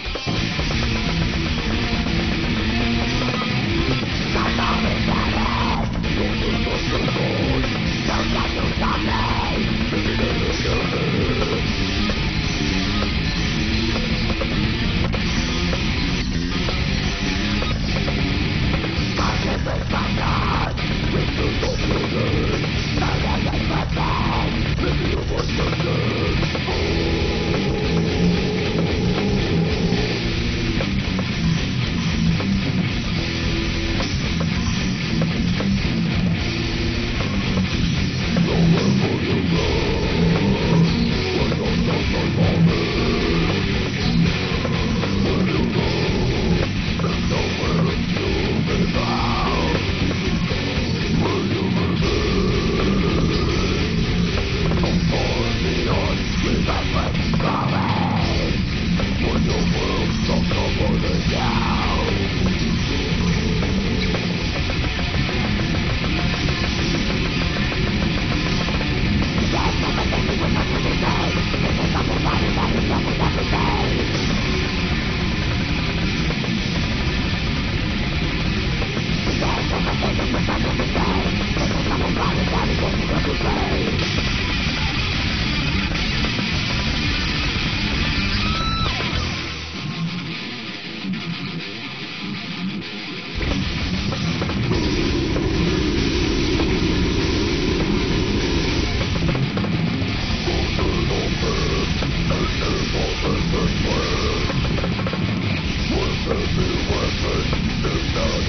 Thank you. Every weapon is not